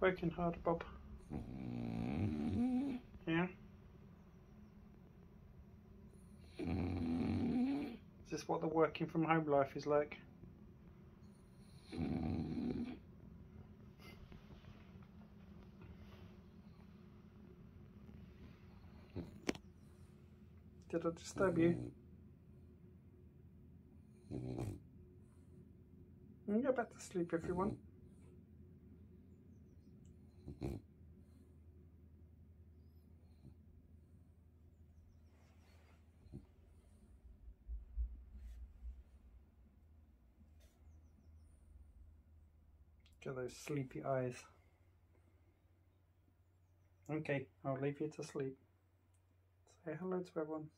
Working hard, Bob. Yeah? Is this what the working from home life is like? Did I disturb you? Mm, Go back to sleep, if you everyone. Get those sleepy eyes. Okay, I'll leave you to sleep. Say hello to everyone.